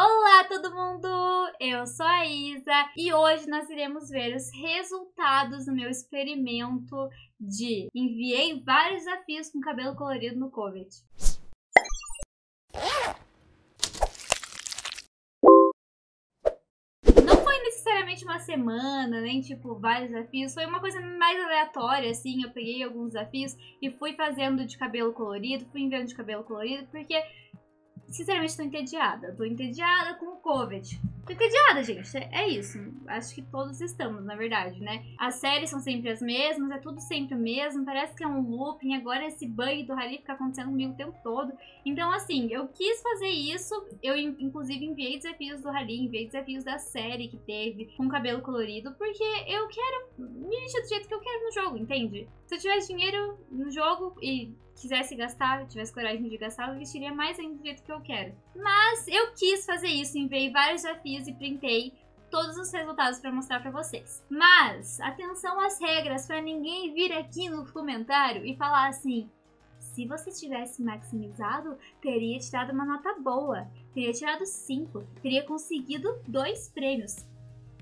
Olá todo mundo, eu sou a Isa e hoje nós iremos ver os resultados do meu experimento de enviei vários desafios com cabelo colorido no Covid. Não foi necessariamente uma semana, nem tipo vários desafios, foi uma coisa mais aleatória assim, eu peguei alguns desafios e fui fazendo de cabelo colorido, fui enviando de cabelo colorido porque sinceramente, tô entediada. Tô entediada com o Covid. Tô entediada, gente. É, é isso. Acho que todos estamos, na verdade, né? As séries são sempre as mesmas, é tudo sempre o mesmo. Parece que é um looping. Agora esse bug do Rally fica acontecendo comigo o tempo todo. Então, assim, eu quis fazer isso. Eu, inclusive, enviei desafios do Rally, enviei desafios da série que teve com cabelo colorido, porque eu quero me mexer do jeito que eu quero no jogo, entende? Se eu tivesse dinheiro no jogo e quisesse gastar, tivesse coragem de gastar, eu vestiria mais ainda do jeito que eu quero. Mas eu quis fazer isso, enviei vários desafios e printei todos os resultados para mostrar para vocês. Mas atenção às regras para ninguém vir aqui no comentário e falar assim: se você tivesse maximizado, teria tirado uma nota boa, teria tirado 5, teria conseguido dois prêmios.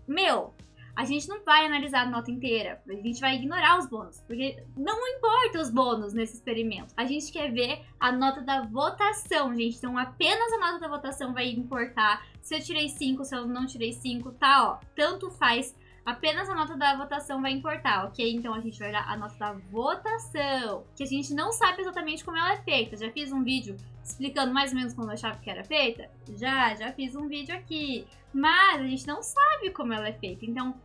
Meu, a gente não vai analisar a nota inteira, a gente vai ignorar os bônus, porque não importa os bônus nesse experimento. A gente quer ver a nota da votação, gente. Então apenas a nota da votação vai importar. Se eu tirei 5, se eu não tirei 5, tá, ó. Tanto faz. Apenas a nota da votação vai importar, ok? Então a gente vai dar a nota da votação, que a gente não sabe exatamente como ela é feita. Já fiz um vídeo explicando mais ou menos como eu achava que era feita? Já, já fiz um vídeo aqui. Mas a gente não sabe como ela é feita. Então,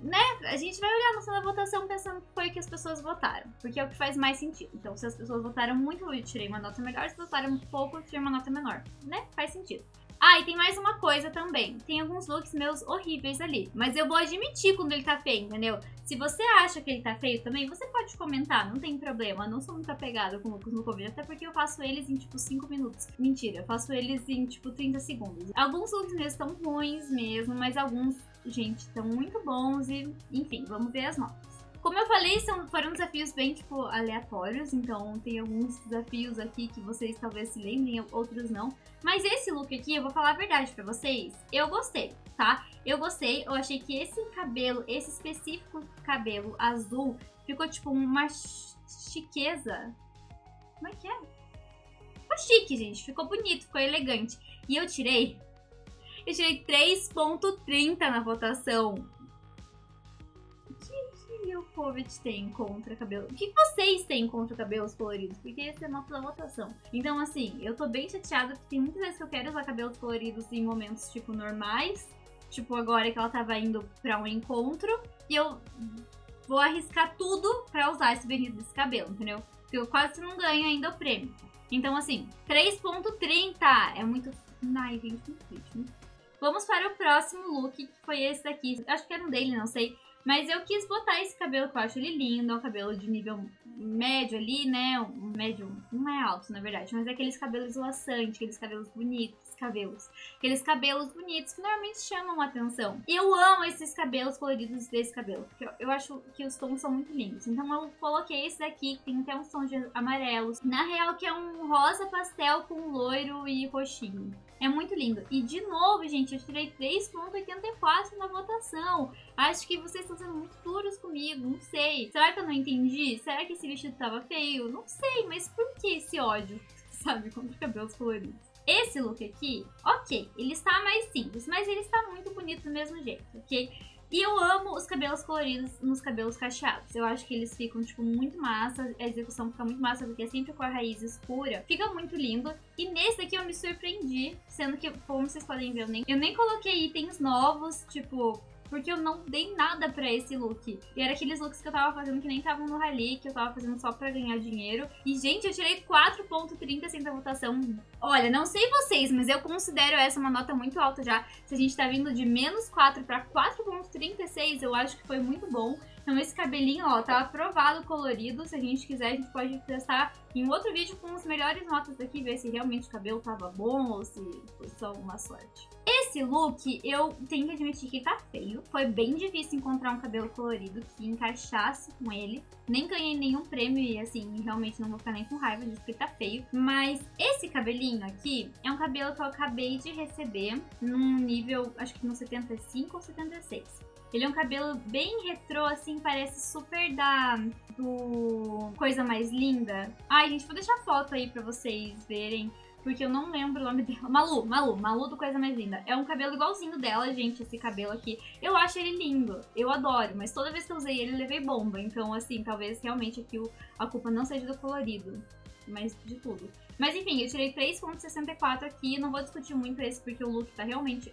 né, a gente vai olhar no da votação pensando que foi o que as pessoas votaram. Porque é o que faz mais sentido. Então, se as pessoas votaram muito, eu tirei uma nota melhor. Se votaram pouco, eu tirei uma nota menor. Né? Faz sentido. Ah, e tem mais uma coisa também. Tem alguns looks meus horríveis ali. Mas eu vou admitir quando ele tá feio, entendeu? Se você acha que ele tá feio também, você pode comentar, não tem problema. Eu não sou muito apegada com looks no Covid, até porque eu faço eles em tipo 5 minutos. Mentira, eu faço eles em tipo 30 segundos. Alguns looks meus estão ruins mesmo, mas alguns, gente, estão muito bons e, enfim, vamos ver as notas. Como eu falei, são, foram desafios bem, tipo, aleatórios, então tem alguns desafios aqui que vocês talvez se lembrem, outros não. Mas esse look aqui, eu vou falar a verdade pra vocês, eu gostei, tá? Eu gostei, eu achei que esse cabelo, esse específico cabelo azul, ficou tipo uma chiqueza. Como é que é? Ficou chique, gente, ficou bonito, ficou elegante. E eu tirei, eu tirei 3.30 na votação que o Covid tem contra cabelo? O que vocês têm contra cabelos coloridos? Porque esse é a nota da votação. Então, assim, eu tô bem chateada porque tem muitas vezes que eu quero usar cabelos coloridos em momentos, tipo, normais. Tipo, agora que ela tava indo pra um encontro. E eu vou arriscar tudo pra usar esse verniz desse cabelo, entendeu? Porque eu quase não ganho ainda o prêmio. Então, assim, 3.30 é muito... Ai, gente, muito triste, muito Vamos para o próximo look, que foi esse daqui. Acho que era um dele, não sei. Mas eu quis botar esse cabelo que eu acho ele lindo, é um cabelo de nível médio ali, né? Um médio, não é alto na verdade, mas é aqueles cabelos laçantes, aqueles cabelos bonitos, cabelos. Aqueles cabelos bonitos que normalmente chamam atenção. E eu amo esses cabelos coloridos desse cabelo, porque eu, eu acho que os tons são muito lindos. Então eu coloquei esse daqui, que tem até uns tons de amarelos. Na real que é um rosa pastel com loiro e roxinho. É muito lindo. E de novo, gente, eu tirei 3.84 na votação. Acho que vocês estão sendo muito duros comigo, não sei. Será que eu não entendi? Será que esse vestido tava feio? Não sei, mas por que esse ódio, sabe, contra cabelos coloridos? Esse look aqui, ok, ele está mais simples, mas ele está muito bonito do mesmo jeito, ok? E eu amo os cabelos coloridos nos cabelos cacheados. Eu acho que eles ficam, tipo, muito massa. A execução fica muito massa, porque é sempre com a raiz escura. Fica muito lindo. E nesse daqui eu me surpreendi, sendo que, como vocês podem ver, eu nem, eu nem coloquei itens novos, tipo, porque eu não dei nada pra esse look. E era aqueles looks que eu tava fazendo que nem estavam no rally, que eu tava fazendo só pra ganhar dinheiro. E, gente, eu tirei 4.30 da votação. Olha, não sei vocês, mas eu considero essa uma nota muito alta já. Se a gente tá vindo de menos 4 pra 4.36, eu acho que foi muito bom. Então esse cabelinho, ó, tá aprovado colorido. Se a gente quiser, a gente pode testar em outro vídeo com as melhores notas aqui, ver se realmente o cabelo tava bom ou se foi só uma sorte. Esse esse look, eu tenho que admitir que tá feio. Foi bem difícil encontrar um cabelo colorido que encaixasse com ele. Nem ganhei nenhum prêmio e, assim, realmente não vou ficar nem com raiva disso porque tá feio. Mas esse cabelinho aqui é um cabelo que eu acabei de receber num nível, acho que no 75 ou 76. Ele é um cabelo bem retrô, assim, parece super da do Coisa Mais Linda. Ai, gente, vou deixar foto aí pra vocês verem porque eu não lembro o nome dela. Malu, Malu, Malu do Coisa Mais Linda. É um cabelo igualzinho dela, gente, esse cabelo aqui. Eu acho ele lindo, eu adoro, mas toda vez que eu usei ele, levei bomba. Então, assim, talvez realmente aqui a culpa não seja do colorido, mas de tudo. Mas enfim, eu tirei 3.64 aqui, não vou discutir muito esse porque o look tá realmente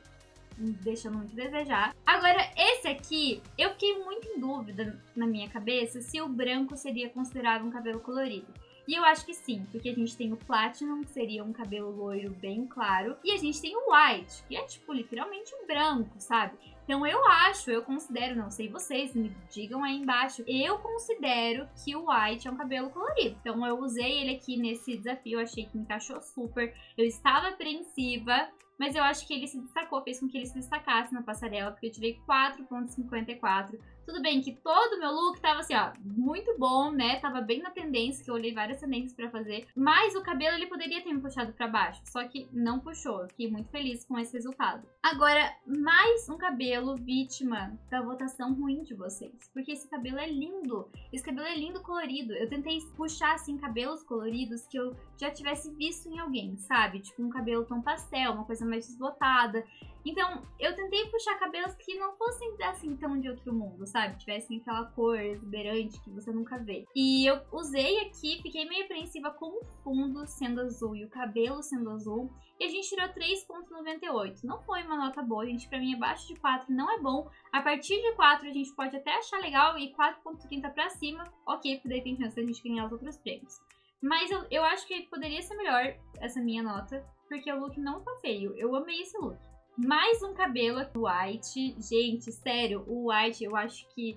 deixando muito a desejar. Agora, esse aqui, eu fiquei muito em dúvida na minha cabeça se o branco seria considerado um cabelo colorido. E eu acho que sim, porque a gente tem o Platinum, que seria um cabelo loiro bem claro, e a gente tem o White, que é tipo literalmente branco, sabe? Então eu acho, eu considero, não sei vocês, me digam aí embaixo, eu considero que o White é um cabelo colorido. Então eu usei ele aqui nesse desafio, achei que encaixou super. Eu estava apreensiva, mas eu acho que ele se destacou, fez com que ele se destacasse na passarela, porque eu tirei 4.54 tudo bem que todo o meu look tava assim, ó, muito bom, né? Tava bem na tendência, que eu olhei várias tendências pra fazer. Mas o cabelo, ele poderia ter me puxado pra baixo. Só que não puxou. Fiquei muito feliz com esse resultado. Agora, mais um cabelo vítima da votação ruim de vocês. Porque esse cabelo é lindo. Esse cabelo é lindo colorido. Eu tentei puxar, assim, cabelos coloridos que eu já tivesse visto em alguém, sabe? Tipo um cabelo tom pastel, uma coisa mais desbotada. Então, eu tentei puxar cabelos que não fossem assim tão de outro mundo, sabe? Tivessem aquela cor exuberante que você nunca vê. E eu usei aqui, fiquei meio apreensiva com o fundo sendo azul e o cabelo sendo azul. E a gente tirou 3.98. Não foi uma nota boa, gente. Pra mim, abaixo de 4 não é bom. A partir de 4 a gente pode até achar legal e 4.30 pra cima, ok, porque daí tem chance da gente ganhar os outros prêmios. Mas eu, eu acho que poderia ser melhor essa minha nota, porque o look não tá feio. Eu amei esse look. Mais um cabelo white. Gente, sério, o white eu acho que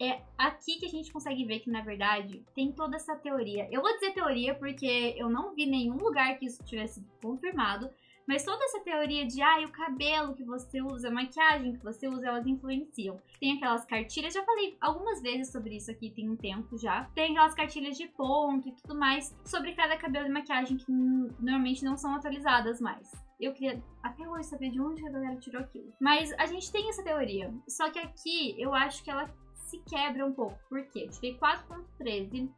é aqui que a gente consegue ver que, na verdade, tem toda essa teoria. Eu vou dizer teoria porque eu não vi nenhum lugar que isso tivesse confirmado, mas toda essa teoria de, ah, o cabelo que você usa, a maquiagem que você usa, elas influenciam. Tem aquelas cartilhas, já falei algumas vezes sobre isso aqui, tem um tempo já. Tem aquelas cartilhas de ponto e tudo mais sobre cada cabelo e maquiagem que normalmente não são atualizadas mais. Eu queria até hoje saber de onde a galera tirou aquilo. Mas a gente tem essa teoria. Só que aqui eu acho que ela se quebra um pouco. Por quê? Tirei 4.13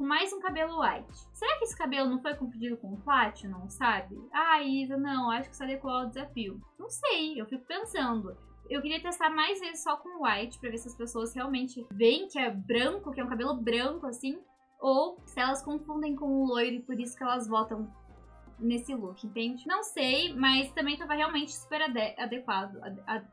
com mais um cabelo white. Será que esse cabelo não foi confundido com platinum, sabe? Ah, Isa, não, acho que isso adequou ao desafio. Não sei, eu fico pensando. Eu queria testar mais vezes só com white, pra ver se as pessoas realmente veem que é branco, que é um cabelo branco, assim, ou se elas confundem com o loiro e por isso que elas votam nesse look, entende? Não sei, mas também tava realmente super adequado. Ad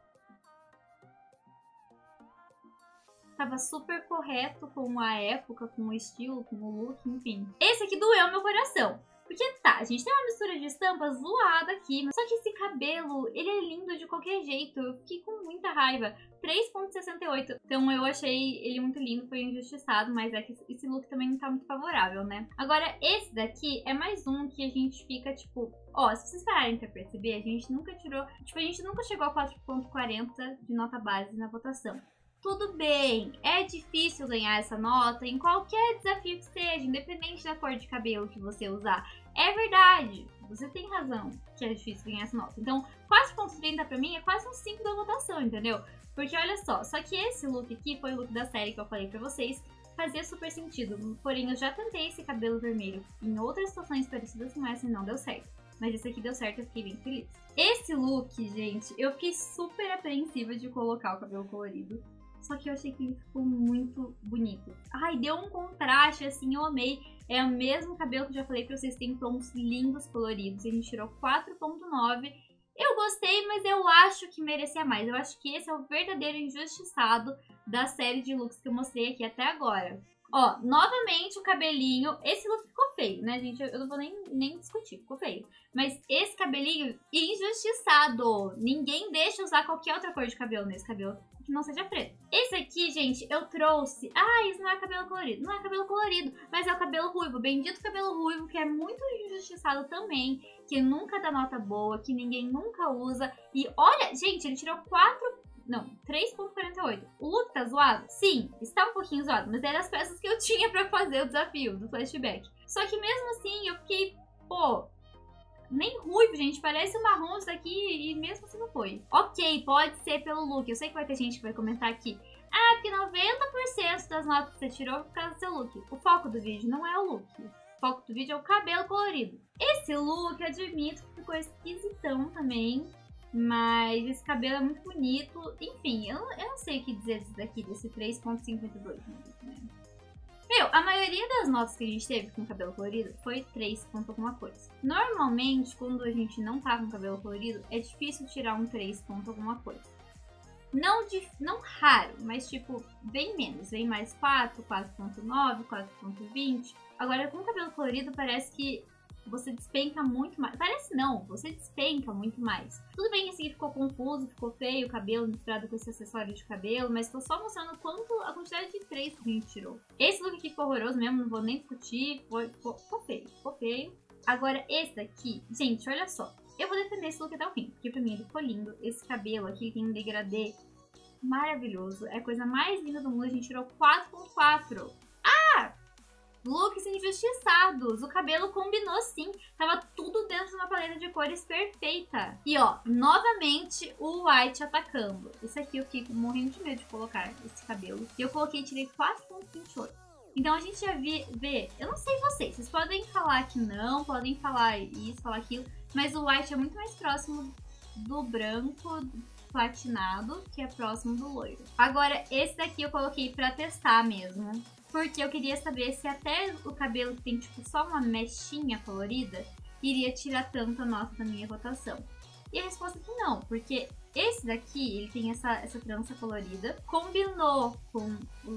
tava super correto com a época, com o estilo, com o look, enfim. Esse aqui doeu meu coração. Porque tá, a gente tem uma mistura de estampas zoada aqui, mas só que esse cabelo, ele é lindo de qualquer jeito. Eu fiquei com muita raiva. 3.68. Então eu achei ele muito lindo, foi injustiçado, mas é que esse look também não tá muito favorável, né? Agora, esse daqui é mais um que a gente fica, tipo... Ó, se vocês pararem pra perceber, a gente nunca tirou... Tipo, a gente nunca chegou a 4.40 de nota base na votação. Tudo bem, é difícil ganhar essa nota em qualquer desafio que seja, independente da cor de cabelo que você usar. É verdade, você tem razão que é difícil ganhar essa nota. Então, 4.30 pra mim é quase um 5 da votação, entendeu? Porque olha só, só que esse look aqui foi o look da série que eu falei pra vocês, fazia super sentido. Porém, eu já tentei esse cabelo vermelho em outras situações parecidas com essa e não deu certo. Mas esse aqui deu certo, eu fiquei bem feliz. Esse look, gente, eu fiquei super apreensiva de colocar o cabelo colorido. Só que eu achei que ele ficou muito bonito. Ai, deu um contraste, assim, eu amei. É o mesmo cabelo que já falei pra vocês, tem tons lindos, coloridos. Gente tirou 4.9. Eu gostei, mas eu acho que merecia mais. Eu acho que esse é o verdadeiro injustiçado da série de looks que eu mostrei aqui até agora. Ó, novamente o cabelinho. Esse look ficou feio, né, gente? Eu não vou nem, nem discutir, ficou feio. Mas esse cabelinho, injustiçado. Ninguém deixa usar qualquer outra cor de cabelo nesse cabelo que não seja preto. Esse aqui, gente, eu trouxe... Ah, isso não é cabelo colorido. Não é cabelo colorido, mas é o cabelo ruivo. Bendito cabelo ruivo, que é muito injustiçado também. Que nunca dá nota boa, que ninguém nunca usa. E olha, gente, ele tirou 4 não, 3.48. O look tá zoado? Sim, está um pouquinho zoado, mas eram as peças que eu tinha pra fazer o desafio do flashback. Só que mesmo assim, eu fiquei, pô, nem ruivo, gente. Parece um marrom isso daqui e mesmo assim não foi. Ok, pode ser pelo look. Eu sei que vai ter gente que vai comentar aqui. Ah, porque 90% das notas que você tirou por causa do seu look. O foco do vídeo não é o look. O foco do vídeo é o cabelo colorido. Esse look, admito ficou esquisitão também. Mas esse cabelo é muito bonito. Enfim, eu, eu não sei o que dizer daqui, desse 3.52. Né? Meu, a maioria das notas que a gente teve com cabelo colorido foi 3 ponto alguma coisa. Normalmente, quando a gente não tá com cabelo colorido, é difícil tirar um 3 ponto alguma coisa. Não, de, não raro, mas tipo, bem menos. Vem mais 4, 4.9, 4.20. Agora, com cabelo colorido, parece que você despenca muito mais. Parece não, você despenca muito mais. Tudo bem que assim ficou confuso, ficou feio o cabelo misturado com esse acessório de cabelo, mas tô só mostrando quanto a quantidade de três que a gente tirou. Esse look aqui ficou horroroso mesmo, não vou nem discutir, foi, ficou, ficou feio, ficou feio. Agora esse daqui, gente, olha só. Eu vou defender esse look até o fim, porque pra mim ele ficou lindo. Esse cabelo aqui tem um degradê maravilhoso. É a coisa mais linda do mundo, a gente tirou 4.4 looks injustiçados. O cabelo combinou sim. Tava tudo dentro de uma paleta de cores perfeita. E ó, novamente o white atacando. Esse aqui eu fico morrendo de medo de colocar esse cabelo. E eu coloquei e tirei 4.28. Então a gente já vê, vê, eu não sei vocês, vocês podem falar que não, podem falar isso, falar aquilo, mas o white é muito mais próximo do branco platinado, que é próximo do loiro. Agora, esse daqui eu coloquei pra testar mesmo, porque eu queria saber se até o cabelo que tem tipo só uma mechinha colorida iria tirar tanta nota da minha votação. E a resposta é que não, porque esse daqui, ele tem essa, essa trança colorida, combinou com o,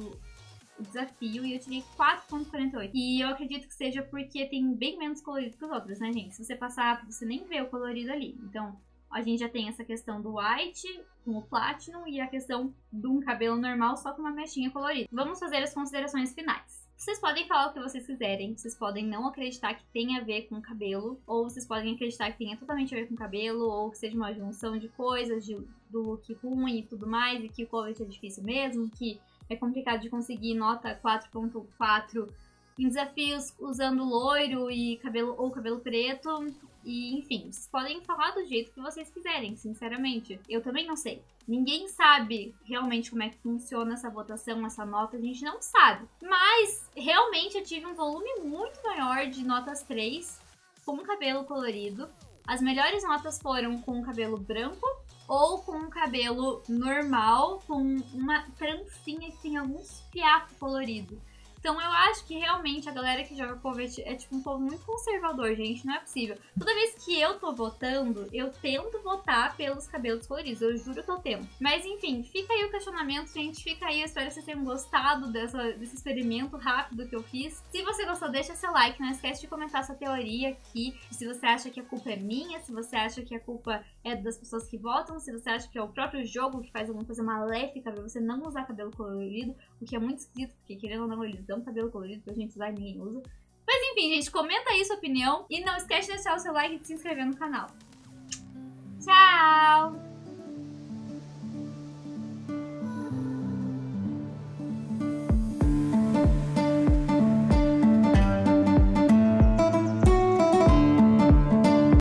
o desafio e eu tirei 4.48. E eu acredito que seja porque tem bem menos colorido que os outros, né, gente? Se você passar, você nem vê o colorido ali. Então, a gente já tem essa questão do white com o platinum e a questão de um cabelo normal só com uma mechinha colorida. Vamos fazer as considerações finais. Vocês podem falar o que vocês quiserem, vocês podem não acreditar que tem a ver com o cabelo, ou vocês podem acreditar que tenha totalmente a ver com cabelo, ou que seja uma junção de coisas, de, do look ruim e tudo mais, e que o colete é difícil mesmo, que é complicado de conseguir nota 4.4 em desafios usando loiro e cabelo ou cabelo preto. E, enfim, vocês podem falar do jeito que vocês quiserem, sinceramente. Eu também não sei. Ninguém sabe realmente como é que funciona essa votação, essa nota, a gente não sabe. Mas, realmente, eu tive um volume muito maior de notas 3 com cabelo colorido. As melhores notas foram com cabelo branco ou com cabelo normal, com uma trancinha que tem alguns fiapos coloridos. Então eu acho que realmente a galera que joga Covet é tipo um povo muito conservador, gente. Não é possível. Toda vez que eu tô votando, eu tento votar pelos cabelos coloridos. Eu juro que eu tento. Mas enfim, fica aí o questionamento, gente. Fica aí. Eu espero que vocês tenham gostado dessa, desse experimento rápido que eu fiz. Se você gostou, deixa seu like. Não esquece de comentar sua teoria aqui. Se você acha que a culpa é minha, se você acha que a culpa é das pessoas que votam, se você acha que é o próprio jogo que faz alguma coisa maléfica pra você não usar cabelo colorido, o que é muito esquisito, porque querendo ou não, eles dão cabelo colorido pra gente usar e ninguém usa. Mas enfim, gente, comenta aí sua opinião e não esquece de deixar o seu like e de se inscrever no canal. Tchau!